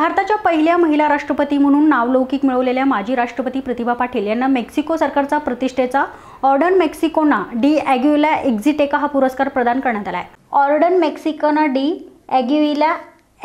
भारताच्या पहिल्या महिला राष्ट्रपती म्हणून नावलौकिक मिळवलेल्या माजी राष्ट्रपती प्रतिभा पाटील यांना मेक्सिको सरकारचा प्रतिष्ठेचा ऑर्डन मेक्सिकोना डी ॲग्युला एक्झिटेका हा पुरस्कार प्रदान करण्यात आला आहे. ऑर्डन मेक्सिकोना डी ॲग्युइला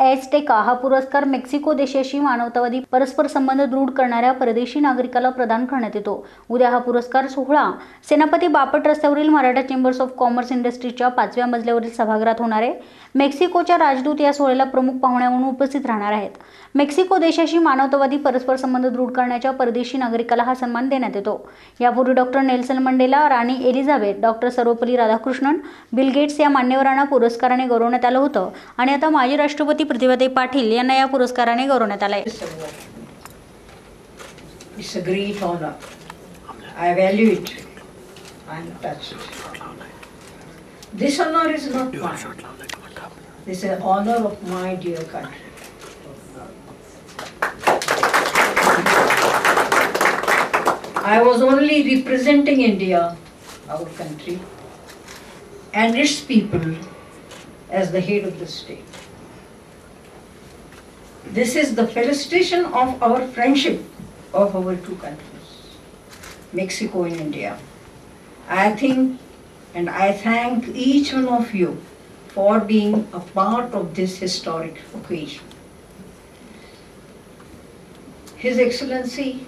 एस्टेका हा पुरस्कार मेक्सिको देशाशी मानवतावादी परस्पर संबंध दृढ करणाऱ्या परदेशी नागरिकाला प्रदान करण्यात येतो. उद्या हा पुरस्कार सोहळा सेनापती बापट रस्त्यावरील मराठा चेंबर्स ऑफ कॉमर्स इंडस्ट्रीच्या पाचव्या मजल्यावरील सभागृहात होणार आहे. मेक्सिकोच्या राजदूत या सोहळ्याला प्रमुख पाहुण्या म्हणून उपस्थित राहणार आहेत. मेक्सिको देशाशी मानवतावादी परस्पर संबंध दृढ करण्याच्या परदेशी नागरिकाला हा सन्मान देण्यात येतो. यापूर्वी डॉक्टर नेल्सन मंडेला राणी Elizabeth doctor Sarvepalli Radhakrishnan Bill Gates या मान्यवरांना पुरस्काराने गौरवण्यात आलं होतं. आणि आता माजी राष्ट्रपती प्रतिभाताई पाटील यांना या पुरस्काराने गौरवण्यात आलं आहे this award. It's a great honor. I value it. I'm touched. This honor is not mine. This is an honor of my dear country. I was only representing India, our country, and its people as the head of the state. This is the felicitation of our friendship of our two countries, Mexico and India. I think and I thank each one of you for being a part of this historic occasion. His Excellency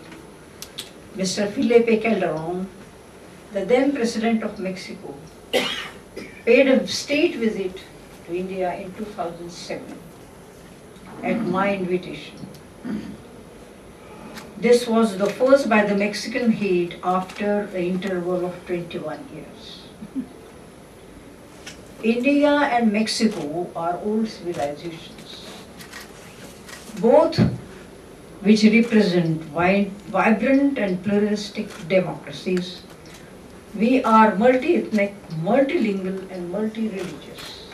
Mr. Felipe Calderon, the then President of Mexico, paid a state visit to India in 2007 at my invitation. This was the first by the Mexican head after an interval of 21 years. India and Mexico are old civilizations, both which represent vibrant and pluralistic democracies. We are multi-ethnic, multilingual and multi-religious.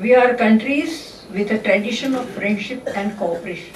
We are countries with a tradition of friendship and cooperation.